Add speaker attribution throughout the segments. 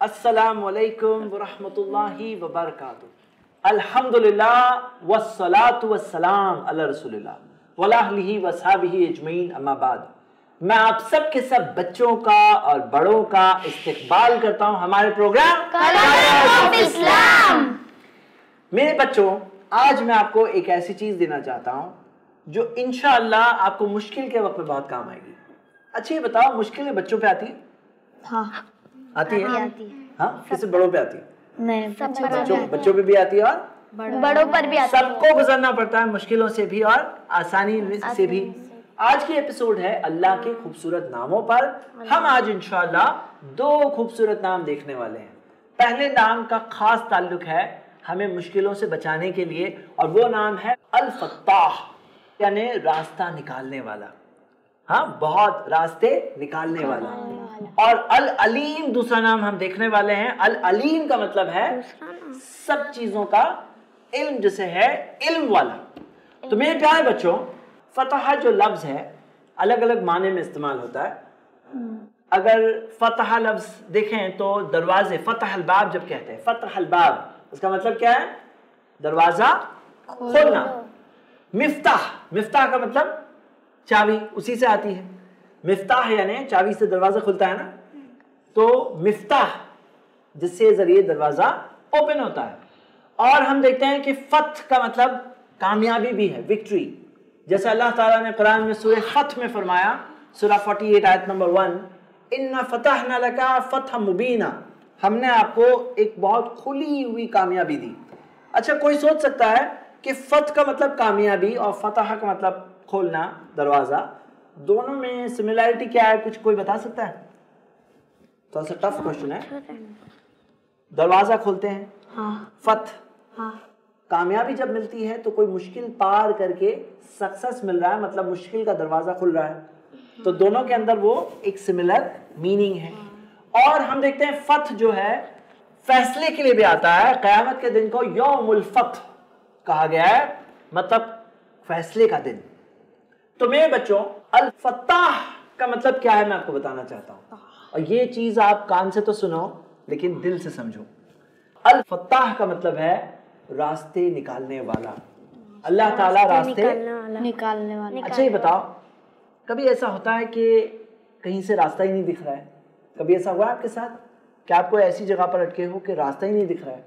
Speaker 1: السلام علیکم ورحمۃ اللہ وبرکاتہ۔ الحمدللہ والصلاة والسلام علی رسول اللہ ولاہلہ وصحابہ اجمعین اما بعد۔ میں آپ سب کے سب بچوں کا اور بڑوں کا استقبال کرتا ہوں ہمارے پروگرام
Speaker 2: اسلام۔
Speaker 1: میرے بچوں آج میں آپ کو ایک ایسی چیز دینا چاہتا ہوں جو انشاءاللہ آپ کو مشکل کے وقت میں بہت کام آئے گی۔ اچھا یہ بتاؤ مشکلیں بچوں پہ آتی ہیں
Speaker 2: ہاں۔
Speaker 1: آتی ہے؟ ہاں کسی بڑوں پہ آتی ہے؟ بچوں پہ. بھی آتی ہے اور؟
Speaker 2: بڑوں پر بھی
Speaker 1: سب کو گزرنا پڑتا ہے مشکلوں سے بھی اور آسانی سے بھی. آج کی ایپیسوڈ ہے اللہ کے خوبصورت ناموں پر. ہم آج انشاءاللہ دو خوبصورت نام دیکھنے والے ہیں. پہلے نام کا خاص تعلق ہے ہمیں مشکلوں سے بچانے کے لیے اور وہ نام ہے الفتاح یعنی راستہ نکالنے والا. ہاں بہت راستے نکالنے والا اور العلیم دوسرا نام ہم دیکھنے والے ہیں۔ العلیم کا مطلب ہے سب چیزوں کا علم جسے ہے علم والا۔ تو میرے پیارے بچوں فتح جو لفظ ہے الگ الگ معنی میں استعمال ہوتا ہے۔ اگر فتح لفظ دیکھیں تو دروازے فتح الباب جب کہتے ہیں فتح الباب اس کا مطلب کیا ہے؟ دروازہ کھولنا۔ مفتاح مفتاح کا مطلب چابی اسی سے آتی ہے۔ مفتاح یعنی چابی سے دروازہ کھلتا ہے نا۔ تو مفتاح جس سے ذریعے دروازہ اوپن ہوتا ہے۔ اور ہم دیکھتے ہیں کہ فتح کا مطلب کامیابی بھی ہے وکٹری جیسے اللہ تعالیٰ نے قرآن میں سورہ فتح میں فرمایا، سورہ 48 آیت نمبر 1 ان فتحنا لکا فتح مبینہ ہم نے آپ کو ایک بہت کھلی ہوئی کامیابی دی۔ اچھا کوئی سوچ سکتا ہے کہ فتح کا مطلب کامیابی اور فتح کا مطلب کھولنا دروازہ دونوں میں سملیرٹی کیا ہے؟ کچھ کوئی بتا سکتا ہے؟ تو ایسا ٹف کوشچن ہے۔ دروازہ کھولتے ہیں۔
Speaker 2: ہاں۔
Speaker 1: فتح۔
Speaker 2: ہاں۔
Speaker 1: کامیابی جب ملتی ہے تو کوئی مشکل پار کر کے سکسس مل رہا ہے مطلب مشکل کا دروازہ کھل رہا ہے۔ تو دونوں کے اندر وہ ایک سملر میننگ ہے۔ اور ہم دیکھتے ہیں فتح جو ہے فیصلے کے لیے بھی آتا ہے۔ قیامت کے دن کو یوم الفتح کہا گیا ہے۔ مطلب فیصلے کا دن۔ تو میرے بچوں الفتح کا مطلب کیا ہے میں آپ کو بتانا چاہتا ہوں۔ اور یہ چیز آپ کان سے تو سنو لیکن دل سے سمجھو۔ الفتح کا مطلب ہے راستے نکالنے والا۔ اللہ تعالیٰ راستے
Speaker 2: نکالنے والا۔
Speaker 1: اچھا یہ بتاؤ کبھی ایسا ہوتا ہے کہ کہیں سے راستہ ہی نہیں دکھ رہا ہے؟ کبھی ایسا ہوا ہے آپ کے ساتھ کہ آپ کو ایسی جگہ پر اٹکے ہو کہ راستہ ہی نہیں دکھ رہا ہے؟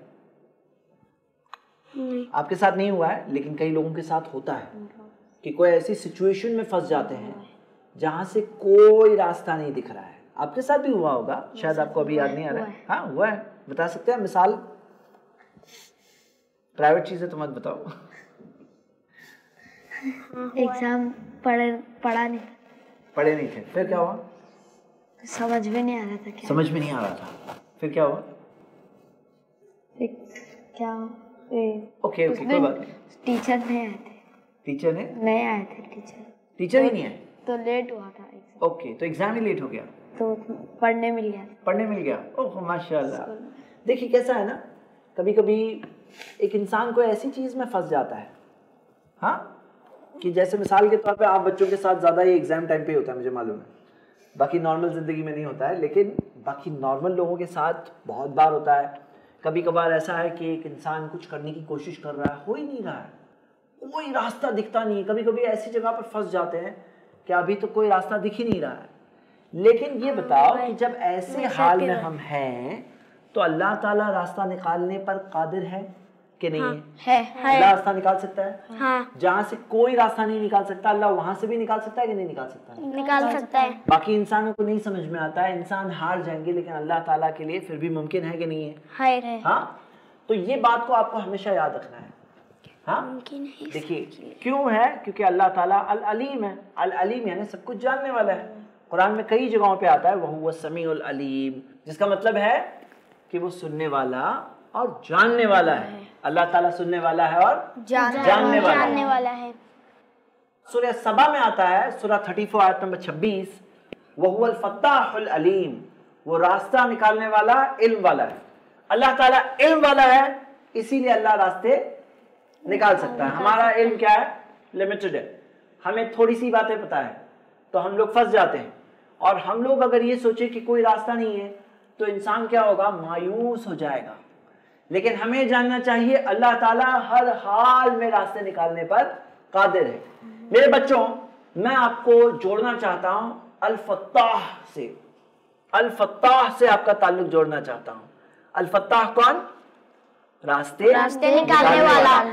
Speaker 1: آپ کے ساتھ نہیں ہوا ہے لیکن کئی لوگوں کے ساتھ ہوتا ہے۔ کہ کوئی ایسی سچویشن میں پھنس جاتے ہیں جہاں سے کوئی راستہ نہیں دکھ رہا ہے۔ آپ کے ساتھ بھی ہوا ہوگا شاید آپ کو ابھی یاد نہیں آ رہا ہے۔ ہاں ہوا ہے۔ بتا سکتے ہیں؟ مثال۔ پرائیویٹ چیزیں تو مت بتاؤ۔
Speaker 2: ایگزام پڑھے پڑھا نہیں۔
Speaker 1: پڑھے نہیں تھے۔ پھر کیا ہوا؟
Speaker 2: سمجھ میں نہیں آ رہا تھا
Speaker 1: سمجھ میں نہیں آ رہا تھا۔ پھر کیا ہوا؟
Speaker 2: کیا؟
Speaker 1: اوکے اوکے کوئی بات نہیں۔
Speaker 2: ٹیچر نہیں آئے تھے۔
Speaker 1: ٹیچر نے
Speaker 2: نہیں آئے تھے ٹیچر
Speaker 1: ٹیچر ہی نہیں ہے
Speaker 2: تو لیٹ ہوا تھا
Speaker 1: اوکے تو ایگزام ہی لیٹ ہو گیا
Speaker 2: تو پڑھنے مل گیا
Speaker 1: پڑھنے مل گیا اوہ ماشاء اللہ دیکھیے کیسا ہے نا کبھی کبھی ایک انسان کو ایسی چیز میں پھنس جاتا ہے ہاں کہ جیسے مثال کے طور پہ آپ بچوں کے ساتھ زیادہ یہ ایگزام ٹائم پہ ہوتا ہے مجھے معلوم ہے باقی نارمل زندگی میں نہیں ہوتا ہے لیکن باقی نارمل لوگوں کے ساتھ بہت بار ہوتا ہے کبھی کبھار ایسا ہے کہ ایک انسان کچھ کرنے کی کوشش کر رہا ہے ہو ہی نہیں رہا ہے کوئی راستہ دکھتا نہیں۔ کبھی کبھی ایسی جگہ پر پھنس جاتے ہیں کہ ابھی تو کوئی راستہ دکھ ہی نہیں رہا ہے۔ لیکن یہ بتاؤ کہ جب ایسے حال میں ہم ہیں تو اللہ تعالیٰ راستہ نکالنے پر قادر ہے کہ نہیں ہے؟
Speaker 2: ہے
Speaker 1: اللہ راستہ نکال سکتا ہے؟
Speaker 2: ہاں۔
Speaker 1: جہاں سے کوئی راستہ نہیں نکال سکتا اللہ وہاں سے بھی نکال سکتا ہے کہ نہیں نکال سکتا ہے؟
Speaker 2: نکال سکتا ہے۔
Speaker 1: باقی انسانوں کو نہیں سمجھ میں آتا ہے انسان ہار جائیں گے لیکن اللہ تعالیٰ کے لیے پھر بھی ممکن ہے کہ نہیں ہے۔
Speaker 2: ہے۔
Speaker 1: ہاں؟ تو یہ بات کو آپ کو ہمیشہ یاد رکھنا ہے۔ ہاں؟ دیکھیے کیوں ہے؟ کیونکہ اللہ تعالیٰ العلیم ہے۔ العلیم یعنی سب کچھ جاننے والا ہے۔ قرآن میں کئی جگہوں پہ آتا ہے وہ سمیع العلیم جس کا مطلب ہے کہ وہ سننے والا اور جاننے والا ہے۔ اللہ تعالیٰ سننے والا ہے اور جاننے والا ہے۔ سورہ سبا میں آتا ہے سورہ 34 آیت نمبر 26 وہ الفتاح العلیم وہ راستہ نکالنے والا علم والا ہے۔ اللہ تعالیٰ علم والا ہے اسی لیے اللہ راستے نکال سکتا ہے۔ ہمارا علم کیا ہے؟ لمیٹڈ ہے۔ ہمیں تھوڑی سی باتیں پتا ہے تو ہم لوگ پھنس جاتے ہیں۔ اور ہم لوگ اگر یہ سوچے کہ کوئی راستہ نہیں ہے، تو انسان کیا ہوگا؟ مایوس ہو جائے گا۔ لیکن ہمیں جاننا چاہیے، اللہ تعالیٰ ہر حال میں راستے نکالنے پر قادر ہے۔ میرے بچوں، میں آپ کو جوڑنا چاہتا ہوں الفتاح سے۔ الفتاح سے آپ کا تعلق جوڑنا چاہتا ہوں۔ الفتاح کون؟ راستے
Speaker 2: راستے نکالنے والا۔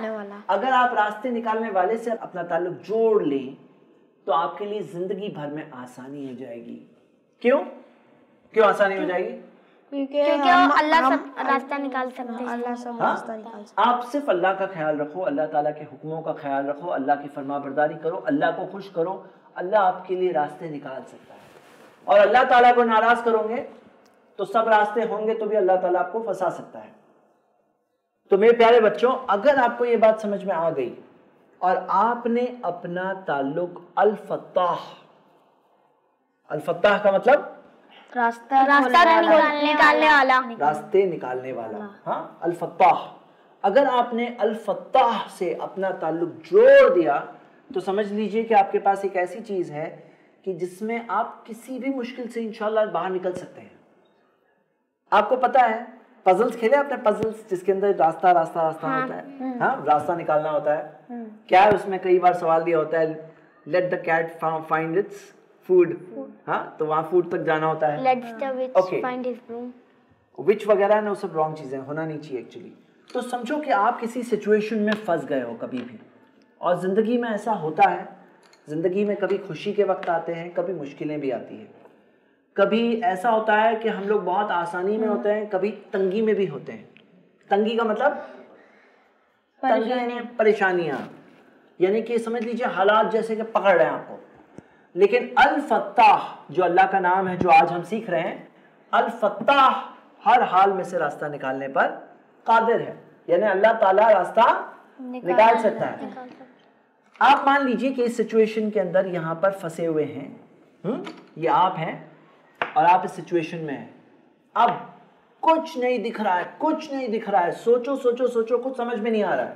Speaker 1: اگر آپ راستے نکالنے والے سے اپنا تعلق جوڑ لیں تو آپ کے لیے زندگی بھر میں آسانی ہو جائے گی۔ کیوں؟ کیوں آسانی ہو جائے گی؟
Speaker 2: کیونکہ وہ اللہ سب راستہ نکال سکتے ہیں۔
Speaker 3: اللہ سب
Speaker 1: ہاں؟ آپ صرف اللہ کا خیال رکھو اللہ تعالیٰ کے حکموں کا خیال رکھو اللہ کی فرما برداری کرو اللہ کو خوش کرو اللہ آپ کے لیے راستے نکال سکتا ہے۔ اور اللہ تعالیٰ کو ناراض کرو گے تو سب راستے ہوں گے تو بھی اللہ تعالیٰ آپ کو پھنسا سکتا ہے۔ تو میرے پیارے بچوں اگر آپ کو یہ بات سمجھ میں آ گئی اور آپ نے اپنا تعلق الفتاح الفتاح کا مطلب؟
Speaker 3: راستہ
Speaker 2: نکالنے والا۔
Speaker 1: راستے نکالنے والا۔ ہاں؟ الفتاح۔ اگر آپ نے الفتاح سے اپنا تعلق جوڑ دیا تو سمجھ لیجیے کہ آپ کے پاس ایک ایسی چیز ہے کہ جس میں آپ کسی بھی مشکل سے انشاءاللہ باہر نکل سکتے ہیں۔ آپ کو پتا ہے پزلز کھیلے آپ نے پزلز جس کے اندر راستہ راستہ راستہ ہوتا ہے؟ ہاں. راستہ نکالنا ہوتا ہے۔ کیا ہے اس میں کئی بار سوال دیا ہوتا ہے let the cat find its food ہاں تو وہاں فوڈ تک جانا ہوتا ہے۔
Speaker 2: Let's the witch
Speaker 1: Okay.
Speaker 2: find his broom.
Speaker 1: وچ وغیرہ نا وہ سب رانگ چیزیں ہونا نہیں چاہیے ایکچولی تو سمجھو کہ آپ کسی سچویشن میں پھنس گئے ہو کبھی بھی۔ اور زندگی میں ایسا ہوتا ہے زندگی میں کبھی خوشی کے وقت آتے ہیں کبھی مشکلیں بھی آتی ہیں۔ کبھی ایسا ہوتا ہے کہ ہم لوگ بہت آسانی میں ہوتے ہیں کبھی تنگی میں بھی ہوتے ہیں۔ تنگی کا مطلب؟ تنگی یعنی پریشانیاں۔ یعنی کہ سمجھ لیجیے حالات جیسے کہ پکڑ رہے ہیں آپ کو۔ لیکن الفتاح جو اللہ کا نام ہے جو آج ہم سیکھ رہے ہیں الفتاح ہر حال میں سے راستہ نکالنے پر قادر ہے۔ یعنی اللہ تعالیٰ راستہ نکال سکتا ہے۔ آپ مان لیجیے کہ اس سچویشن کے اندر یہاں پر پھنسے ہوئے ہیں؟ یہ آپ ہیں۔ اور آپ اس سچویشن میں ہیں۔ اب کچھ نہیں دکھ رہا ہے کچھ نہیں دکھ رہا ہے۔ سوچو سوچو سوچو کچھ سمجھ میں نہیں آ رہا ہے۔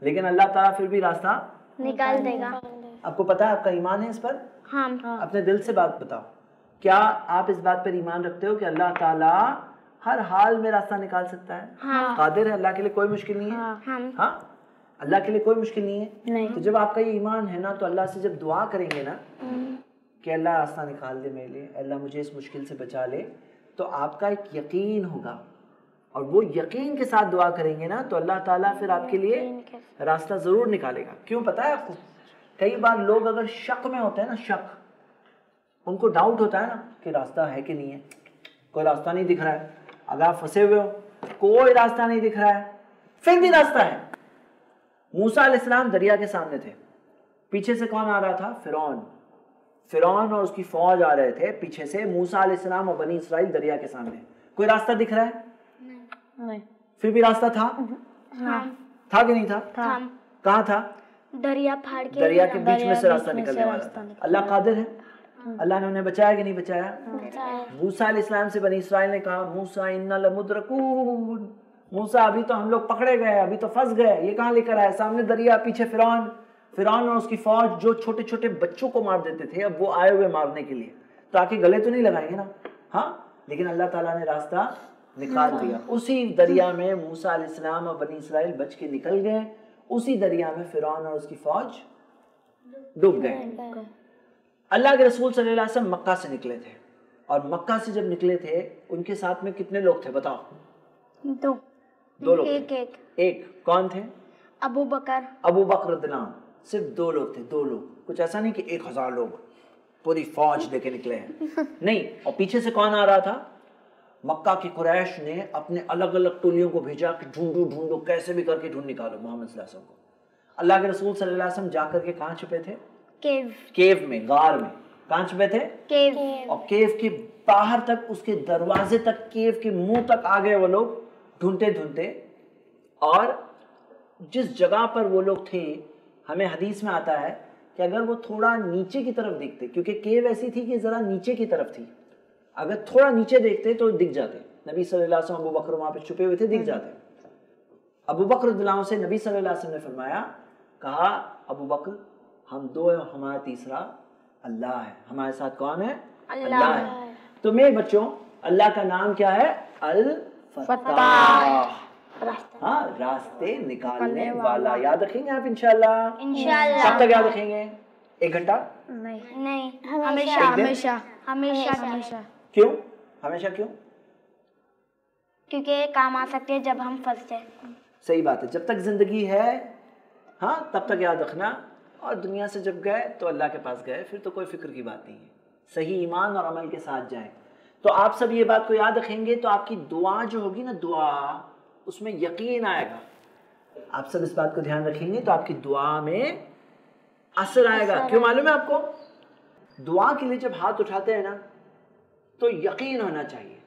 Speaker 1: لیکن اللہ تعالیٰ پھر بھی راستہ
Speaker 2: نکال دے گا۔
Speaker 1: آپ کو پتا ہے آپ کا ایمان ہے اس پر؟
Speaker 2: ہاں۔
Speaker 1: اپنے دل سے بات بتاؤ۔ کیا آپ اس بات پر ایمان رکھتے ہو کہ اللہ تعالیٰ ہر حال میں راستہ نکال سکتا ہے؟ قادر ہے اللہ کے لیے کوئی مشکل نہیں ہے؟ ہاں۔ اللہ کے لیے کوئی مشکل نہیں ہے؟ تو جب آپ کا یہ ایمان ہے نا تو اللہ سے جب دعا کریں گے نا کہ اللہ راستہ نکال دے میرے لیے اللہ مجھے اس مشکل سے بچا لے۔ تو آپ کا ایک یقین ہوگا۔ اور وہ یقین کے ساتھ دعا کریں گے نا تو اللہ تعالیٰ پھر آپ کے لیے راستہ ضرور نکالے گا۔ کیوں پتا ہے آپ کو؟ کئی بار لوگ اگر شک میں ہوتے ہیں نا شک ان کو ڈاؤٹ ہوتا ہے نا کہ راستہ ہے کہ نہیں ہے۔ کوئی راستہ نہیں دکھ رہا ہے۔ اگر آپ پھنسے ہوئے ہو کوئی راستہ نہیں دکھ رہا ہے۔ پھر بھی راستہ ہے۔ موسا علیہ السلام دریا کے سامنے تھے۔ پیچھے سے کون آ رہا تھا؟ فرعون۔ فرعون اور اس کی فوج آ رہے تھے پیچھے سے موسا علیہ السلام اور بنی اسرائیل دریا کے سامنے۔ کوئی راستہ دکھ رہا ہے؟
Speaker 3: نہیں۔
Speaker 1: پھر بھی راستہ تھا؟ تھا کہ نہیں تھا؟ کہاں تھا؟
Speaker 2: دریا پھاڑ کے
Speaker 1: دریا کے بیچ میں سے راستہ نکلنے والا تھا۔ اللہ قادر ہے؟ اللہ نے انہیں بچایا کہ نہیں بچایا؟ موسا علیہ السلام سے بنی اسرائیل نے کہا موسا ان لمدرکون موسا ابھی تو ہم لوگ پکڑے گئے ابھی تو پھنس گئے۔ یہ کہاں لے کر آئے سامنے دریا پیچھے فرعون۔ فرعون اور اس کی فوج جو چھوٹے چھوٹے بچوں کو مار دیتے تھے اب وہ آئے ہوئے مارنے کے لیے۔ تو آ کے گلے تو نہیں لگائیں گے نا؟ ہاں؟ لیکن اللہ تعالیٰ نے راستہ نکال دیا۔ اسی دریا میں موسا علیہ السلام اور بنی اسرائیل بچ کے نکل گئے۔ اسی دریا میں فرعون اور اس کی فوج ڈوب گئے۔ اللہ کے رسول صلی اللہ علیہ وسلم مکہ سے نکلے تھے۔ اور مکہ سے جب نکلے تھے ان کے ساتھ میں کتنے لوگ تھے بتاؤ؟
Speaker 2: دو۔
Speaker 1: دو لوگ
Speaker 2: ایک ایک۔
Speaker 1: ایک کون تھے؟
Speaker 2: ابو بکر۔
Speaker 1: ابو بکر عنہ صرف دو لوگ تھے دو لوگ۔ کچھ ایسا نہیں کہ ایک ہزار لوگ۔ پوری فوج لے کے نکلے ہیں۔ نہیں اور پیچھے سے کون آ رہا تھا؟ مکہ کی قریش نے اپنے الگ الگ ٹولیوں کو بھیجا کہ ڈھونڈو ڈھونڈو کیسے بھی کر کے ڈھونڈ نکالو محمد صلی اللہ علیہ وسلم کو۔ اللہ کے رسول صلی اللہ علیہ وسلم جا کر کے کہاں چھپے تھے؟
Speaker 2: کیو۔
Speaker 1: کیو میں غار میں۔ کہاں چھپے تھے؟
Speaker 2: کیو۔
Speaker 1: اور کیو کے باہر تک اس کے دروازے تک کیو کے منہ تک آ گئے وہ لوگ ڈھونڈتے ڈھونڈتے۔ اور جس جگہ پر وہ لوگ تھے ہمیں حدیث میں آتا ہے کہ اگر وہ تھوڑا نیچے کی طرف دیکھتے کیونکہ کیو ایسی تھی کہ ذرا نیچے کی طرف تھی۔ اگر تھوڑا نیچے دیکھتے تو دکھ جاتے۔ نبی صلی اللہ علیہ وسلم ابو بکر وہاں پہ چھپے ہوئے تھے دکھ جاتے۔ ابو بکر اللہ عنہ سے نبی صلی اللہ علیہ وسلم نے فرمایا کہا ابو بکر ہم دو ہیں ہمارا تیسرا اللہ ہے۔ ہمارے ساتھ کون ہے؟ اللہ ہے۔ تو میرے بچوں اللہ کا نام کیا ہے؟ الفتاح۔ راستے نکالنے والا۔ یاد رکھیں گے آپ انشاءاللہ؟
Speaker 2: انشاءاللہ۔
Speaker 1: کب تک یاد رکھیں گے؟ ایک گھنٹہ؟
Speaker 2: نہیں۔ ہمیشہ۔
Speaker 3: ہمیشہ۔
Speaker 2: ہمیشہ۔
Speaker 3: ہمیشہ۔
Speaker 1: کیوں؟ ہمیشہ کیوں؟
Speaker 2: کیونکہ کام آ سکتے ہیں جب ہم پھنس جائیں۔
Speaker 1: صحیح بات ہے۔ جب تک زندگی ہے ہاں تب تک یاد رکھنا۔ اور دنیا سے جب گئے تو اللہ کے پاس گئے پھر تو کوئی فکر کی بات نہیں ہے۔ صحیح ایمان اور عمل کے ساتھ جائیں۔ تو آپ سب یہ بات کو یاد رکھیں گے تو آپ کی دعا جو ہوگی نا دعا اس میں یقین آئے گا۔ آپ سب اس بات کو دھیان رکھیں گے تو آپ کی دعا میں اثر آئے گا۔ کیوں معلوم ہے آپ کو؟ دعا کے لیے جب ہاتھ اٹھاتے ہیں نا تو یقین ہونا چاہیے۔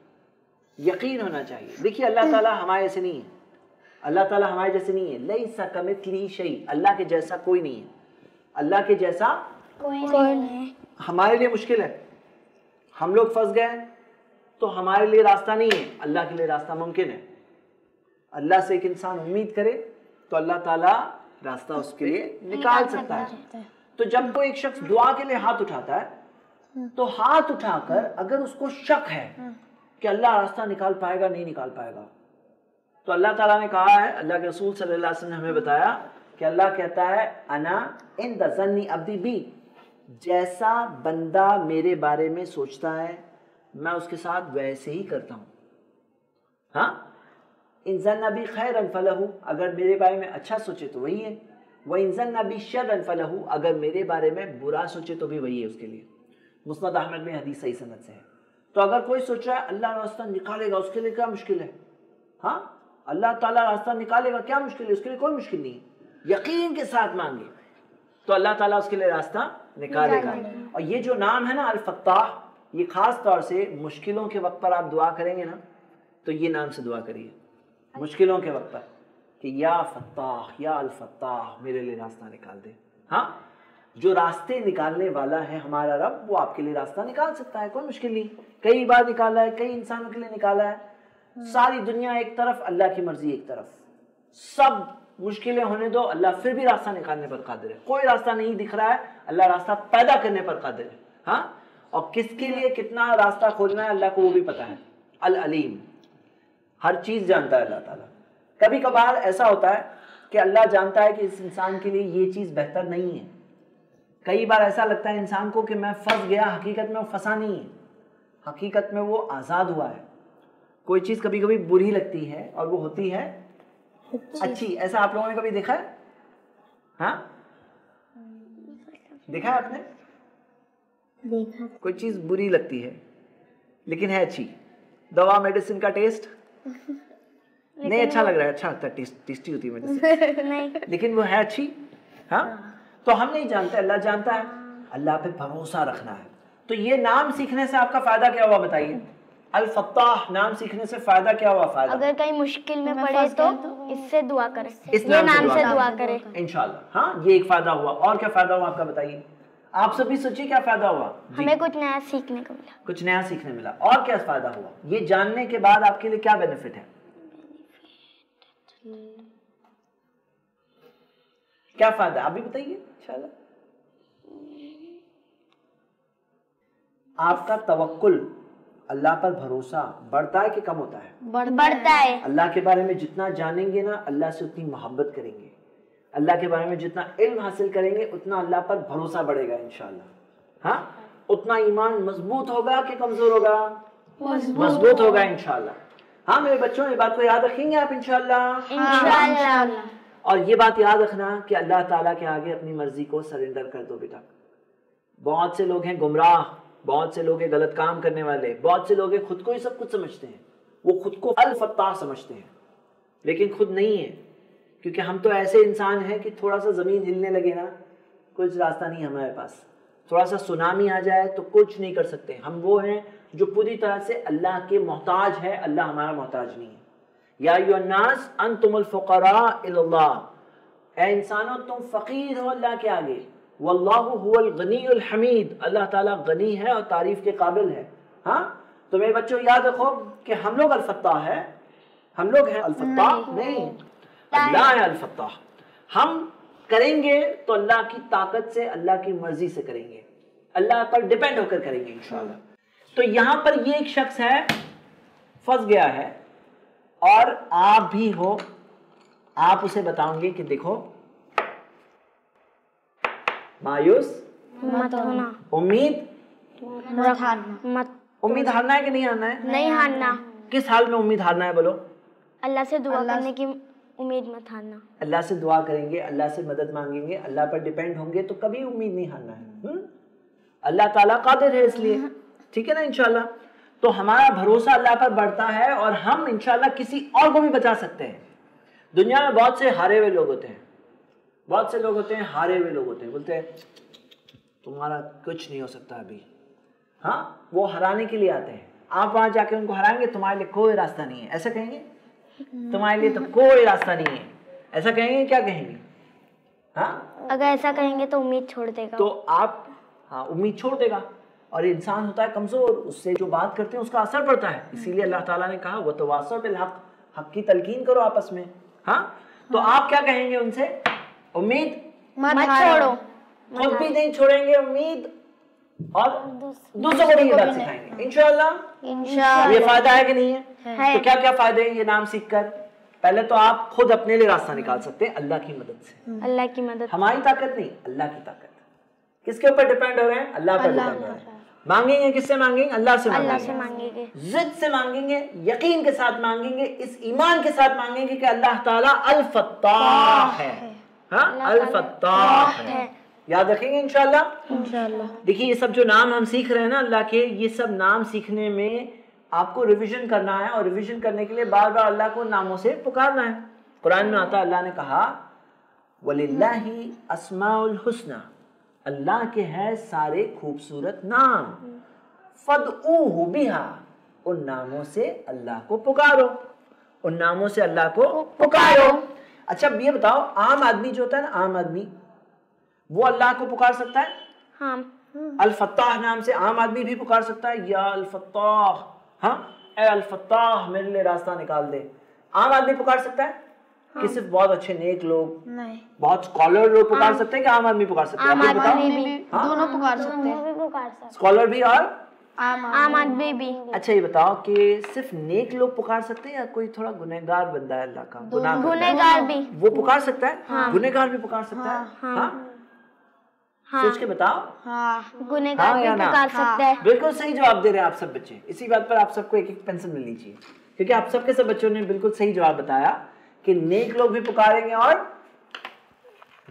Speaker 1: یقین ہونا چاہیے۔ دیکھیے اللہ تعالیٰ ہمارے ایسے نہیں ہے۔ اللہ تعالیٰ ہمارے جیسے نہیں ہے۔ لئی سا کمتلی شعی اللہ کے جیسا کوئی نہیں ہے۔ اللہ کے جیسا
Speaker 2: کوئی نہیں
Speaker 1: ہمارے لیے مشکل ہے۔ ہم لوگ پھنس گئے تو ہمارے لیے راستہ نہیں ہے۔ اللہ کے لیے راستہ ممکن ہے۔ اللہ سے ایک انسان امید کرے تو اللہ تعالیٰ راستہ اس کے لیے نکال سکتا ہے۔ تو جب کوئی ایک شخص دعا کے لیے ہاتھ اٹھاتا ہے تو ہاتھ اٹھا کر اگر اس کو شک ہے کہ اللہ راستہ نکال پائے گا نہیں نکال پائے گا۔ تو اللہ تعالیٰ نے کہا ہے اللہ کے رسول صلی اللہ علیہ وسلم نے ہمیں بتایا کہ اللہ کہتا ہے انا ان دزنی ابدی بھی جیسا بندہ میرے بارے میں سوچتا ہے میں اس کے ساتھ ویسے ہی کرتا ہوں۔ ہاں؟ انزن نبی خیر فلح اگر میرے بارے میں اچھا سوچے تو وہی ہے۔ وہ انزن نبی شر فلح اگر میرے بارے میں برا سوچے تو بھی وہی ہے اس کے لیے۔ مسند احمد میں حدیث صحیح سند سے ہے۔ تو اگر کوئی سوچ رہا ہے اللہ راستہ نکالے گا اس کے لیے کیا مشکل ہے؟ ہاں؟ اللہ تعالیٰ راستہ نکالے گا کیا مشکل ہے؟ اس کے لیے کوئی مشکل نہیں۔ ہے یقین کے ساتھ مانگے۔ تو اللہ تعالیٰ اس کے لیے راستہ نکالے گا۔ اور یہ جو نام ہے نا الفتاح یہ خاص طور سے مشکلوں کے وقت پر آپ دعا کریں گے نا تو یہ نام سے دعا کریے۔ مشکلوں کے وقت پر کہ یا فتاح، یا الفتاح میرے لیے راستہ نکال دے۔ ہاں؟ جو راستے نکالنے والا ہے ہمارا رب، وہ آپ کے لیے راستہ نکال سکتا ہے، کوئی مشکل نہیں۔ کئی بار نکالا ہے، کئی انسانوں کے لیے نکالا ہے۔ ساری دنیا ایک طرف، اللہ کی مرضی ایک طرف۔ سب مشکلیں ہونے دو، اللہ پھر بھی راستہ نکالنے پر قادر ہے۔ کوئی راستہ نہیں دکھ رہا ہے، اللہ راستہ پیدا کرنے پر قادر ہے۔ ہاں؟ اور کس کے لیے کتنا راستہ کھولنا ہے، اللہ کو وہ بھی پتا ہے۔ العلیم۔ ہر چیز جانتا ہے اللہ تعالیٰ۔ کبھی کبھار ایسا ہوتا ہے کہ اللہ جانتا ہے کہ اس انسان کے لیے یہ چیز بہتر نہیں ہے۔ کئی بار ایسا لگتا ہے انسان کو کہ میں پھنس گیا حقیقت میں وہ پھنسا نہیں ہے۔ حقیقت میں وہ آزاد ہوا ہے۔ کوئی چیز کبھی کبھی بری لگتی ہے اور وہ ہوتی ہے۔ اچھی ایسا آپ لوگوں نے کبھی دیکھا ہے؟ ہاں؟ دیکھا ہے آپ نے؟
Speaker 3: دیکھا۔
Speaker 1: کوئی چیز بری لگتی ہے لیکن ہے اچھی۔ دوا میڈیسن کا ٹیسٹ نہیں اچھا لگ رہا ہے اچھا لگتا ہے ٹیسٹی ہوتی ہے لیکن وہ ہے اچھی ہاں؟ تو ہم نہیں جانتے اللہ جانتا ہے۔ اللہ پہ بھروسہ رکھنا ہے۔ تو یہ نام سیکھنے سے آپ کا فائدہ کیا ہوا بتائیے؟ الفتاح نام سیکھنے سے فائدہ کیا ہوا فائدہ؟
Speaker 2: اگر کہیں مشکل میں پڑے تو اس سے دعا کرے
Speaker 1: اس نام سے دعا
Speaker 2: کرے
Speaker 1: انشاءاللہ۔ ہاں یہ ایک فائدہ ہوا۔ اور کیا فائدہ ہوا آپ کا بتائیے؟ آپ سب بھی سوچیے کیا فائدہ ہوا؟
Speaker 2: ہمیں کچھ نیا سیکھنے کو ملا۔
Speaker 1: کچھ نیا سیکھنے ملا۔ اور کیا فائدہ ہوا؟ یہ جاننے کے بعد آپ کے لیے کیا بینیفٹ ہے؟ کیا فائدہ آپ بھی بتائیے انشاءاللہ۔ آپ کا توکل اللہ پر بھروسہ بڑھتا ہے کہ کم ہوتا ہے؟
Speaker 2: بڑھتا ہے۔
Speaker 1: اللہ کے بارے میں جتنا جانیں گے نا اللہ سے اتنی محبت کریں گے۔ اللہ کے بارے میں جتنا علم حاصل کریں گے اتنا اللہ پر بھروسہ بڑھے گا انشاءاللہ۔ ہاں؟ اتنا ایمان مضبوط ہوگا کہ کمزور ہوگا؟ مضبوط۔ ہوگا انشاءاللہ۔ ہاں میرے بچوں یہ بات کو یاد رکھیں گے آپ انشاءاللہ؟
Speaker 2: انشاءاللہ۔
Speaker 1: اور یہ بات یاد رکھنا کہ اللہ تعالیٰ کے آگے اپنی مرضی کو سرنڈر کر دو بیٹا۔ بہت سے لوگ ہیں گمراہ بہت سے لوگ ہیں غلط کام کرنے والے بہت سے لوگ ہیں خود کو ہی سب کچھ سمجھتے ہیں۔ وہ خود کو الفتاح سمجھتے ہیں۔ لیکن خود نہیں ہے کیونکہ ہم تو ایسے انسان ہیں کہ تھوڑا سا زمین ہلنے لگے نا کچھ راستہ نہیں ہمارے پاس۔ تھوڑا سا سونامی آ جائے تو کچھ نہیں کر سکتے۔ ہم وہ ہیں جو پوری طرح سے اللہ کے محتاج ہے اللہ ہمارا محتاج نہیں ہے۔ یا الناس انتم الفقراء اللہ۔ اے انسانوں تم فقیر ہو اللہ کے آگے۔ واللہ هو الغنی الحمید۔ اللہ تعالیٰ غنی ہے اور تعریف کے قابل ہے۔ ہاں؟ تو میرے بچوں یاد رکھو کہ ہم لوگ الفتاح ہے ہم لوگ ہیں الفتاح؟ نہیں۔ اللہ ہے۔ الفتاح۔ ہم کریں گے تو اللہ کی طاقت سے اللہ کی مرضی سے کریں گے۔ اللہ پر ڈیپینڈ ہو کر کریں گے انشاءاللہ۔ تو یہاں پر یہ ایک شخص ہے پھنس گیا ہے۔ اور آپ بھی ہو آپ اسے بتاؤں گے کہ دیکھو۔ مایوس؟
Speaker 2: مت ہونا۔
Speaker 1: امید؟
Speaker 2: مت
Speaker 1: امید ہارنا ہے کہ نہیں ہارنا ہے؟
Speaker 2: نہیں ہارنا۔
Speaker 1: کس حال میں امید ہارنا ہے بولو؟
Speaker 2: اللہ سے دعا کرنے کی امید مت ہارنا
Speaker 1: اللہ سے دعا کریں گے اللہ سے مدد مانگیں گے اللہ پر ڈیپینڈ ہوں گے تو کبھی امید نہیں ہارنا ہے؟ اللہ تعالیٰ قادر ہے اس لیے۔ ٹھیک ہے نا انشاءاللہ؟ تو ہمارا بھروسہ اللہ پر بڑھتا ہے اور ہم انشاءاللہ کسی اور کو بھی بچا سکتے ہیں۔ دنیا میں بہت سے ہارے ہوئے لوگ ہوتے ہیں۔ بہت سے لوگ ہوتے ہیں ہارے ہوئے لوگ ہوتے ہیں۔ بولتے ہیں تمہارا کچھ نہیں ہو سکتا ابھی۔ ہاں وہ ہرانے کے لیے آتے ہیں۔ آپ وہاں جا کے ان کو ہرائیں گے تمہارے لیے کوئی راستہ نہیں ہے۔ ایسا کہیں گے؟ تمہارے لیے تو کوئی راستہ نہیں ہے۔ ایسا کہیں گے؟ کیا کہیں گے؟ ہاں؟
Speaker 2: اگر ایسا کہیں گے تو امید چھوڑ دے گا۔
Speaker 1: تو آپ ہاں امید چھوڑ دے گا۔ اور انسان ہوتا ہے کمزور اس سے جو بات کرتے ہیں اس کا اثر پڑتا ہے۔ اسی لیے اللہ تعالیٰ نے کہا وہ تو بالحق حق کی تلقین کرو آپس میں۔ ہاں؟ تو آپ کیا کہیں گے ان سے؟ امید؟
Speaker 2: مت چھوڑو۔
Speaker 1: خود بھی نہیں چھوڑیں گے امید۔ اور دوسروں کو بھی یہ بات سکھائیں گے۔ انشاءاللہ یہ فائدہ ہے کہ نہیں ہے؟ تو کیا کیا فائدے ہیں یہ نام سیکھ کر؟ پہلے تو آپ خود اپنے لیے راستہ نکال سکتے ہیں اللہ کی مدد سے۔
Speaker 2: اللہ کی مدد۔
Speaker 1: ہماری طاقت نہیں اللہ کی طاقت۔ کس کے اوپر ڈیپینڈ ہو رہے ہیں؟ اللہ پر ڈیپینڈ ہو رہے ہیں۔ مانگیں گے کس سے مانگیں گے؟ اللہ سے
Speaker 2: اللہ
Speaker 1: مانگیں
Speaker 2: سے
Speaker 1: گے
Speaker 2: مانگیں گے۔
Speaker 1: ضد سے مانگیں گے یقین کے ساتھ مانگیں گے اس ایمان کے ساتھ مانگیں گے کہ اللہ تعالیٰ الفتاح ہے۔ ہاں؟ الفتاح ہے۔ یاد رکھیں گے انشاءاللہ؟ دیکھیے یہ سب جو نام ہم سیکھ رہے ہیں نا اللہ کے یہ سب نام سیکھنے میں آپ کو ریویژن کرنا ہے اور ریویژن کرنے کے لیے بار بار اللہ کو ناموں سے پکارنا ہے۔ قرآن میں آتا اللہ نے کہا وَلِلَّهِ أَسْمَاءُ الْحُسْنَى اللہ کے ہے سارے خوبصورت نام۔ فَدْعُوهُ بِهَا۔ ان ناموں سے اللہ کو پکارو۔ ان ناموں سے اللہ کو پکارو۔ اچھا اب یہ بتاؤ عام آدمی جو ہوتا ہے نا عام آدمی وہ اللہ کو پکار سکتا ہے؟
Speaker 2: ہاں۔
Speaker 1: الفتاح نام سے عام آدمی بھی پکار سکتا ہے؟ یا الفتاح۔ ہاں؟ اے الفتاح میرے لیے راستہ نکال دے۔ عام آدمی پکار سکتا ہے؟ کہ صرف بہت اچھے نیک لوگ بہت اسکالر لوگ پکار سکتے ہیں کہ عام آدمی پکار سکتے ہیں؟ بتاؤ۔
Speaker 3: دونوں پکار سکتے ہیں۔
Speaker 1: اسکالر بھی اور؟
Speaker 2: عام آدمی بھی۔
Speaker 1: اچھا یہ بتاؤ کہ صرف نیک لوگ پکار سکتے ہیں یا کوئی تھوڑا گنہگار بندہ ہے اللہ کا؟
Speaker 2: گنہگار بھی۔
Speaker 1: وہ پکار سکتا ہے؟ گنہگار بھی پکار سکتا ہے؟ ہاں؟ سوچ کے بتاؤ۔
Speaker 2: گنہگار
Speaker 1: ہاں؟
Speaker 2: پکار سکتا ہے
Speaker 1: بالکل صحیح جواب دے رہے ہیں آپ سب بچے۔ اسی بات پر آپ سب کو ایک ایک پینسل ملنی چاہیے۔ کیونکہ آپ سب کے سب بچوں نے بالکل صحیح جواب بتایا کہ نیک لوگ بھی پکاریں گے اور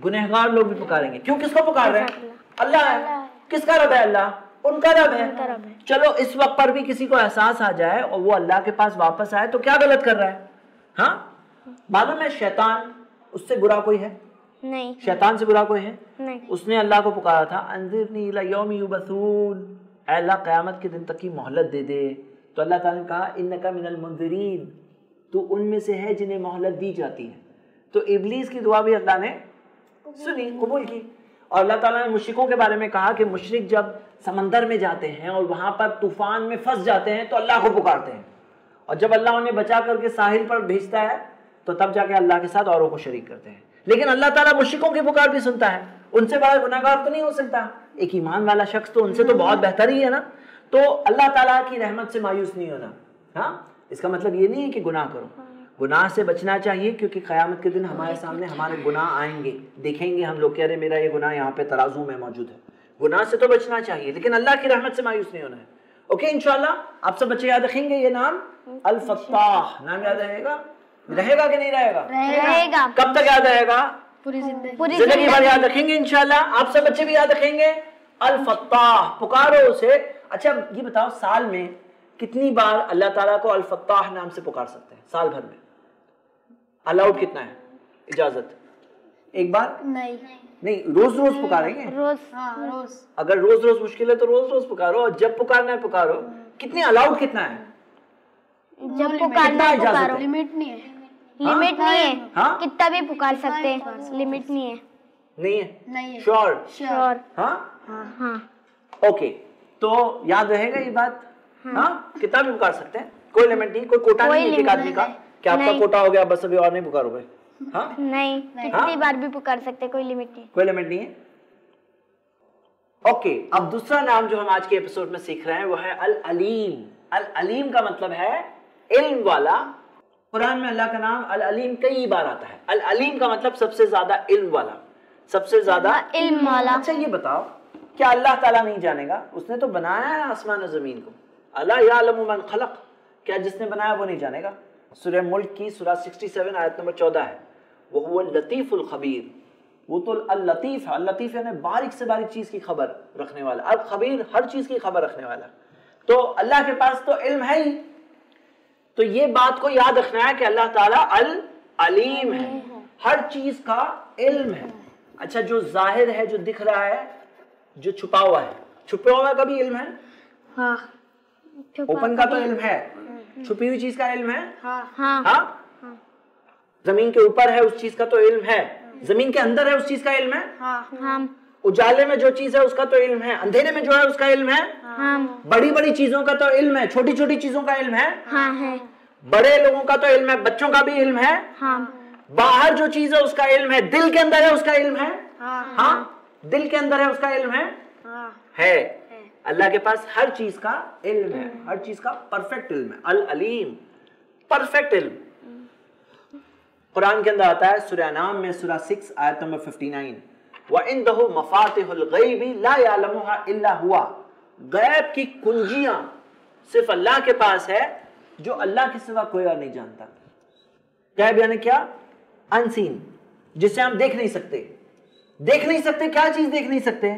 Speaker 1: گنہگار لوگ بھی پکاریں گے۔ کیوں کس کو پکار رہے ہیں؟ اللہ۔ ہے۔ کس کا رب ہے؟ اللہ۔ ان کا رب ہے۔ چلو اس وقت پر بھی کسی کو احساس آ جائے اور وہ اللہ کے پاس واپس آئے تو کیا غلط کر رہا ہے؟ ہاں؟ معلوم ہے شیطان اس سے برا کوئی ہے۔
Speaker 2: نہیں.
Speaker 1: شیطان سے برا کوئی ہے؟
Speaker 2: نہیں.
Speaker 1: اس نے اللہ کو پکارا تھا. انذرنی الی یوم یبعثون. اے اللہ قیامت کے دن تک کی مہلت دے دے. تو اللہ تعالیٰ نے کہا انکا من المنذرین. تو ان میں سے ہے جنہیں مہلت دی جاتی ہے. تو ابلیس کی دعا بھی اللہ نے سنی قبول کی. اور اللہ تعالیٰ نے مشرکوں کے بارے میں کہا کہ مشرک جب سمندر میں جاتے ہیں اور وہاں پر طوفان میں پھنس جاتے ہیں تو اللہ کو پکارتے ہیں. اور جب اللہ انہیں بچا کر کے ساحل پر بھیجتا ہے تو تب جا کے اللہ کے ساتھ اوروں کو شریک کرتے ہیں. لیکن اللہ تعالیٰ مشرکوں کی پکار بھی سنتا ہے۔ ان سے بڑا گناہ گار تو نہیں ہو سکتا۔ ایک ایمان والا شخص تو ان سے تو بہت بہتر ہی ہے نا۔ تو اللہ تعالیٰ کی رحمت سے مایوس نہیں ہونا۔ ہاں؟ اس کا مطلب یہ نہیں ہے کہ گناہ کرو۔ گناہ سے بچنا چاہیے کیونکہ قیامت کے دن ہمارے سامنے ہمارے گناہ آئیں گے۔ دیکھیں گے ہم لوگ کہہ رہے میرا یہ گناہ یہاں پہ ترازو میں موجود ہے۔ گناہ سے تو بچنا چاہیے لیکن اللہ کی رحمت سے مایوس نہیں ہونا ہے۔ اوکے انشاءاللہ آپ سب بچے یاد رکھیں گے یہ نام الفتاح۔ نام یاد رہے گا؟ رہے گا کہ نہیں رہے گا؟
Speaker 2: رہے گا.
Speaker 1: کب تک یاد رہے گا؟
Speaker 3: پوری زندگی.
Speaker 1: زندگی بھر یاد رکھیں گے انشاءاللہ. آپ سب بچے بھی یاد رکھیں گے. الفتاح. پکارو اسے. اچھا یہ بتاؤ سال میں کتنی بار اللہ تعالیٰ کو الفتاح نام سے پکار سکتے ہیں؟ سال بھر میں. الاؤڈ کتنا ہے؟ اجازت. ایک بار؟
Speaker 3: نہیں.
Speaker 1: نہیں روز روز پکاریں گے؟
Speaker 2: روز.
Speaker 3: ہاں روز.
Speaker 1: اگر روز روز مشکل ہے تو روز روز پکارو اور جب پکارنا ہے پکارو. کتنی الاؤڈ کتنا ہے؟
Speaker 2: جب پکارنا ہے
Speaker 1: اجازت
Speaker 2: پکارو؟
Speaker 3: لمٹ نہیں ہے.
Speaker 2: لمٹ نہیں ہے.
Speaker 1: ہاں؟
Speaker 2: کتنا بھی پکار سکتے ہیں. لمٹ نہیں ہے.
Speaker 1: نہیں ہے. شور
Speaker 2: شور
Speaker 1: ہاں؟
Speaker 2: ہاں
Speaker 1: اوکے تو یاد رہے گا یہ بات؟ ہاں. کتنا بھی پکار سکتے ہیں. کوئی لمٹ نہیں کوئی کوٹا نہیں ایک آدمی کا کہ آپ کا کوٹا ہو گیا بس ابھی اور نہیں پکارو گے ہاں؟
Speaker 2: نہیں. کتنی بار بھی پکار سکتے کوئی لمٹ نہیں.
Speaker 1: کوئی لمٹ نہیں ہے؟ اوکے اب دوسرا نام جو ہم آج کے ایپیسوڈ میں سیکھ رہے ہیں وہ ہے العلیم. العلیم کا مطلب ہے علم والا قرآن میں اللہ کا نام العلیم کئی بار آتا ہے۔ العلیم کا مطلب سب سے زیادہ علم والا سب سے زیادہ
Speaker 2: علم والا۔
Speaker 1: اچھا یہ بتاؤ کیا اللہ تعالیٰ نہیں جانے گا؟ اس نے تو بنایا ہے آسمان و زمین کو۔ اللہ یعلم من خلق کیا جس نے بنایا وہ نہیں جانے گا؟ سورہ ملک کی سورہ 67 آیت نمبر 14 ہے۔ وہ اللطیف الخبیر۔ وہ تو اللطیف ہے۔ اللطیف یعنی باریک سے باریک چیز کی خبر رکھنے والا۔ اب خبیر ہر چیز کی خبر رکھنے والا۔ تو اللہ کے پاس تو علم ہے ہی۔ تو یہ بات کو یاد رکھنا ہے کہ اللہ تعالیٰ العلیم ہے ہر چیز کا علم ہے۔ اچھا جو ظاہر ہے جو دکھ رہا ہے جو چھپا ہوا ہے چھپا ہوا کا بھی علم ہے؟
Speaker 3: ہاں۔
Speaker 1: اوپن کا تو علم ہے۔ چھپی ہوئی چیز کا علم ہے؟
Speaker 3: ہاں۔
Speaker 2: ہاں۔
Speaker 1: ہاں۔ زمین کے اوپر ہے اس چیز کا تو علم ہے۔ زمین کے اندر ہے اس چیز کا علم ہے؟
Speaker 3: ہاں۔
Speaker 2: ہاں۔
Speaker 1: اجالے میں جو چیز ہے اس کا تو علم ہے۔ اندھیرے میں جو ہے اس کا علم ہے۔
Speaker 2: ہاں۔
Speaker 1: بڑی بڑی چیزوں کا تو علم ہے چھوٹی چھوٹی چیزوں کا علم ہے۔
Speaker 2: ہاں
Speaker 1: بڑے لوگوں کا تو علم ہے بچوں کا بھی علم ہے۔
Speaker 2: ہاں۔
Speaker 1: باہر جو چیز ہے اس کا علم ہے۔ دل کے اندر ہے اس کا علم ہے۔
Speaker 3: ہاں
Speaker 1: دل کے اندر ہے اس کا علم ہے۔ اللہ کے پاس ہر چیز کا علم ہے۔ ہر چیز کا پرفیکٹ علم ہے۔ العلیم۔ پرفیکٹ علم۔ قرآن کے اندر آتا ہے سورہ نام میں سورہ 6 آیت نمبر 59 وَعِنْدَهُ مَفَاتِحُ الْغَيْبِ لَا يَعْلَمُهَا إِلَّا هُوَ غیب کی کنجیاں صرف اللہ کے پاس ہے جو اللہ کے سوا کوئی اور نہیں جانتا۔ غیب یعنی کیا؟ انسین جسے ہم دیکھ نہیں سکتے۔ دیکھ نہیں سکتے کیا چیز دیکھ نہیں سکتے؟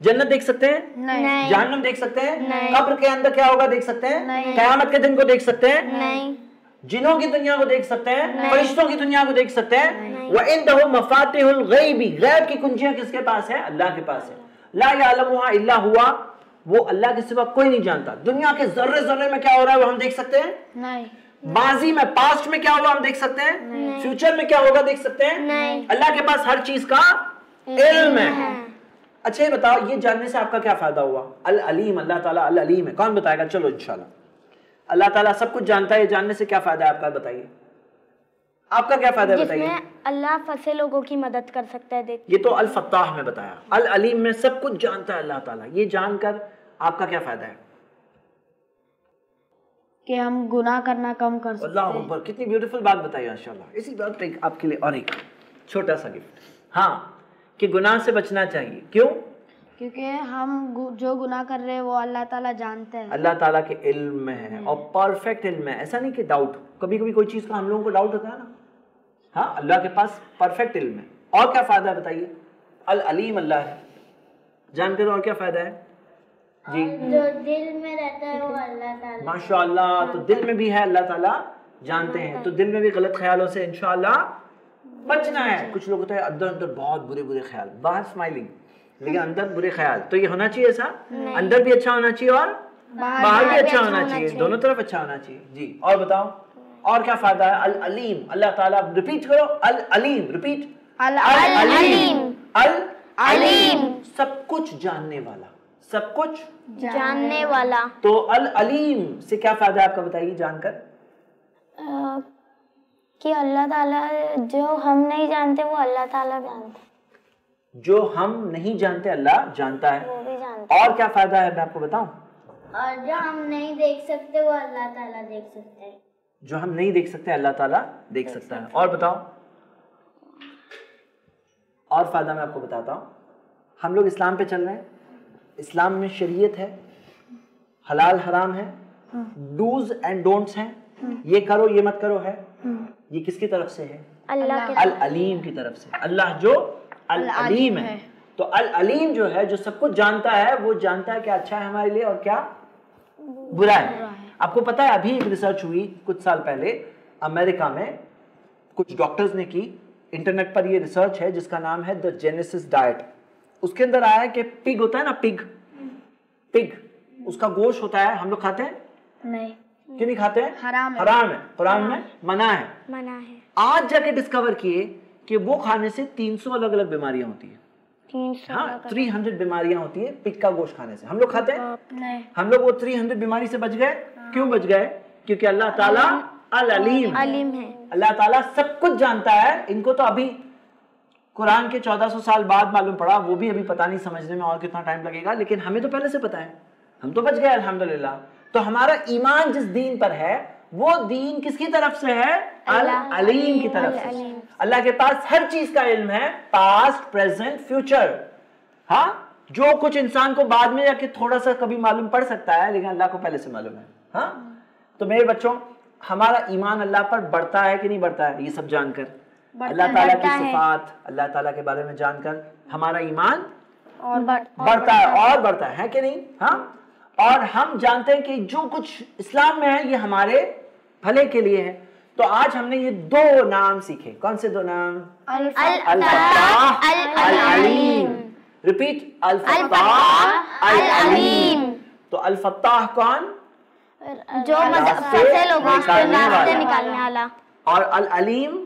Speaker 1: جنت دیکھ سکتے ہیں؟
Speaker 2: نہیں۔
Speaker 1: جہنم دیکھ سکتے ہیں؟ قبر کے اندر کیا ہوگا دیکھ سکتے ہیں؟ قیامت کے دن کو دیکھ سکتے ہیں؟
Speaker 2: نہیں۔
Speaker 1: جنوں کی دنیا کو دیکھ سکتے ہیں فرشتوں کی دنیا کو دیکھ سکتے ہیں۔ وَإِنْدَهُ مَفَاتِحُ الْغَيْبِ۔ غیب کی کنجیاں کس کے پاس ہے اللہ کے پاس ہے لا يَعْلَمُهَا إِلَّا هُوَ۔ وہ اللہ کے سوا کوئی نہیں جانتا۔ دنیا کے ذرے ذرے میں کیا ہو رہا ہے وہ ہم دیکھ سکتے ہیں؟
Speaker 3: نہیں۔
Speaker 1: ماضی میں پاسٹ میں کیا ہوا ہم دیکھ سکتے ہیں؟ فیوچر میں کیا ہوگا دیکھ سکتے ہیں؟ اللہ کے پاس ہر چیز کا علم ہے۔ اچھا یہ بتاؤ یہ جاننے سے آپ کا کیا فائدہ ہوا؟ العلیم اللہ تعالیٰ العلیم ہے۔ کون بتائے گا؟ چلو انشاءاللہ۔ اللہ تعالیٰ سب کچھ جانتا ہے یہ جاننے سے کیا فائدہ ہے؟ آپ کا بتائیے۔ آپ کا کیا فائدہ ہے؟ بتائیے۔
Speaker 2: اللہ پھنسے لوگوں کی مدد کر سکتا ہے دیکھ۔
Speaker 1: یہ تو الفتاح میں بتایا۔ العلیم میں سب کچھ جانتا ہے اللہ تعالیٰ۔ یہ جان کر آپ کا کیا فائدہ ہے؟
Speaker 3: کہ ہم گناہ کرنا کم کر سکتے
Speaker 1: اللہ اکبر کتنی بیوٹیفل بات بتائی ماشاءاللہ۔ اسی بات پہ آپ کے لیے اور ایک چھوٹا سا گفٹ ہاں کہ گناہ سے بچنا چاہیے۔ کیوں؟
Speaker 3: کیونکہ ہم جو گناہ کر رہے ہیں وہ اللہ تعالیٰ جانتے ہیں۔
Speaker 1: اللہ تعالیٰ کے علم میں ہے اور پرفیکٹ علم ہے۔ ایسا نہیں کہ ڈاؤٹ کبھی کبھی کوئی چیز کا ہم لوگوں کو ڈاؤٹ ہوتا ہے نا۔ ہاں اللہ کے پاس پرفیکٹ علم ہے۔ اور کیا فائدہ ہے بتائیے؟ العلیم اللہ ہے۔ جان کر اور کیا فائدہ ہے؟ جی۔
Speaker 2: جو دل میں رہتا ہے وہ اللہ تعالیٰ۔
Speaker 1: ماشاء اللہ تو دل میں بھی ہے اللہ تعالیٰ جانتے ہیں۔ تو دل میں بھی غلط خیالوں سے انشاءاللہ بچنا ہے۔ کچھ لوگ ہوتے ہیں اندر اندر بہت برے برے خیال باہر اسمائلنگ لیکن اندر برے خیال۔ تو یہ ہونا چاہیے ایسا؟ اندر بھی اچھا ہونا چاہیے اور باہر بھی اچھا ہونا چاہیے۔ دونوں طرف اچھا ہونا چاہیے۔ جی اور بتاؤ؟ اور کیا فائدہ ہے؟ العلیم۔ اللہ تعالیٰ ریپیٹ کرو۔ العلیم ریپیٹ العلیم۔ العلیم۔ سب کچھ جاننے والا۔ سب کچھ۔
Speaker 2: جاننے والا۔
Speaker 1: تو العلیم سے کیا فائدہ ہے آپ کا بتائیے جان کر؟
Speaker 2: کہ اللہ تعالیٰ جو ہم نہیں جانتے وہ اللہ تعالیٰ جانتے۔
Speaker 1: جو ہم نہیں جانتے اللہ جانتا ہے۔
Speaker 2: وہ بھی جانتے
Speaker 1: اور کیا فائدہ ہے؟ میں آپ کو بتاؤں۔
Speaker 2: اور جو ہم نہیں دیکھ سکتے وہ اللہ تعالیٰ دیکھ سکتے ہیں۔
Speaker 1: جو ہم نہیں دیکھ سکتے اللہ تعالیٰ دیکھ سکتا ہے۔ اور بتاؤ اور فائدہ میں آپ کو بتاتا ہوں۔ ہم لوگ اسلام پہ چل رہے ہیں۔ اسلام میں شریعت ہے۔ حلال حرام ہے۔ ڈوز اینڈ ڈونٹس ہیں۔ یہ کرو یہ مت کرو ہے۔ یہ کس کی طرف سے ہے؟
Speaker 2: اللہ
Speaker 1: العلیم کی طرف سے۔ اللہ جو العلیم ہے. تو العلیم جو ہے جو سب کچھ جانتا ہے وہ جانتا ہے کیا اچھا ہے ہمارے لیے اور کیا؟ برا ہے. آپ کو پتا ہے ابھی ایک ریسرچ ہوئی کچھ سال پہلے امریکہ میں کچھ ڈاکٹرز نے کی. انٹرنیٹ پر یہ ریسرچ ہے جس کا نام ہے دا جینیسس ڈائٹ اس کے اندر آیا ہے کہ پگ ہوتا ہے نا پگ پگ اس کا گوشت ہوتا ہے ہم لوگ کھاتے ہیں؟
Speaker 3: نہیں.
Speaker 1: کیوں نہیں کھاتے ہیں؟
Speaker 3: حرام ہے.
Speaker 1: حرام ہے. قرآن میں منع ہے.
Speaker 2: منع ہے.
Speaker 1: آج جا کے ڈسکور کیے کہ وہ کھانے سے تین سو الگ الگ بیماریاں ہوتی ہیں۔ ہاں تھری ہنڈریڈ بیماریاں ہوتی ہیں پک کا گوشت کھانے سے۔ ہم لوگ کھاتے ہیں؟ ہم لوگ وہ تھری ہنڈریڈ بیماری سے بچ گئے۔ کیوں بچ گئے؟ کیونکہ اللہ تعالیٰ العلیم ہے۔ اللہ تعالیٰ سب کچھ جانتا ہے۔ ان کو تو ابھی قرآن کے چودہ سو سال بعد معلوم پڑا۔ وہ بھی ابھی پتہ نہیں سمجھنے میں اور کتنا ٹائم لگے گا۔ لیکن ہمیں تو پہلے سے پتہ ہے۔ ہم تو بچ گئے الحمدللہ۔ تو ہمارا ایمان جس دین پر ہے وہ دین کس کی طرف سے ہے؟ العلیم کی طرف سے۔ اللہ کے پاس ہر چیز کا علم ہے پاسٹ پریزنٹ فیوچر ہاں؟ جو کچھ انسان کو بعد میں جا کے تھوڑا سا کبھی معلوم پڑ سکتا ہے لیکن اللہ کو پہلے سے معلوم ہے۔ ہاں؟ تو میرے بچوں ہمارا ایمان اللہ پر بڑھتا ہے کہ نہیں بڑھتا ہے؟ یہ سب جان کر۔ اللہ تعالیٰ کی صفات اللہ تعالیٰ کے بارے میں جان کر ہمارا ایمان بڑھتا ہے۔ اور بڑھتا ہے کہ نہیں؟ ہاں؟ اور ہم جانتے ہیں کہ جو کچھ اسلام میں ہے یہ ہمارے بھلے کے لیے ہے۔ تو آج ہم نے یہ دو نام سیکھے۔ کون سے دو نام؟ الفتاح العلیم۔ ریپیٹ الفتاح العلیم۔ تو الفتاح کون؟
Speaker 2: جو
Speaker 1: نکالنے والا۔ اور العلیم؟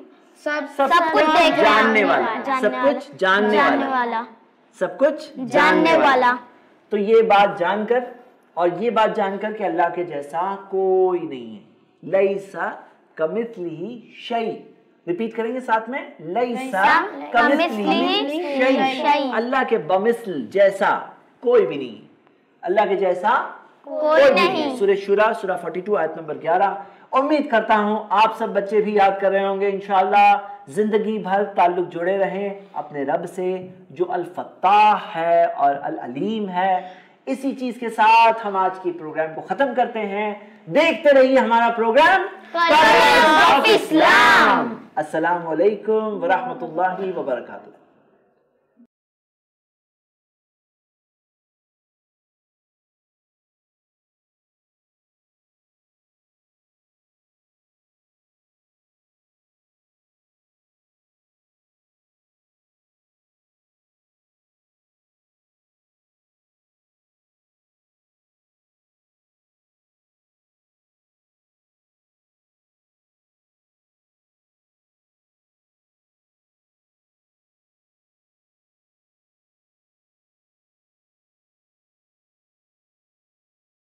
Speaker 3: سب
Speaker 2: کچھ
Speaker 1: جاننے
Speaker 2: والا،
Speaker 1: سب کچھ جاننے والا۔
Speaker 2: والا۔
Speaker 1: سب کچھ
Speaker 2: جاننے والا۔
Speaker 1: تو یہ بات جان کر اور یہ بات جان کر کہ اللہ کے جیسا کوئی نہیں ہے۔ لیسا کمثلہ شیء ریپیٹ کریں گے ساتھ میں. لیسا کمثلہ شیء اللہ کے بمثل جیسا کوئی بھی نہیں. اللہ کے جیسا کوئی بھی نہیں. سورہ شورا سورہ 42 آیت نمبر 11 امید کرتا ہوں آپ سب بچے بھی یاد کر رہے ہوں گے انشاءاللہ. زندگی بھر تعلق جڑے رہیں اپنے رب سے جو الفتاح ہے اور العلیم ہے. اسی چیز کے ساتھ ہم آج کی پروگرام کو ختم کرتے ہیں. دیکھتے رہیے ہمارا پروگرام
Speaker 2: Islam.
Speaker 1: السلام علیکم ورحمۃ اللہ وبرکاتہ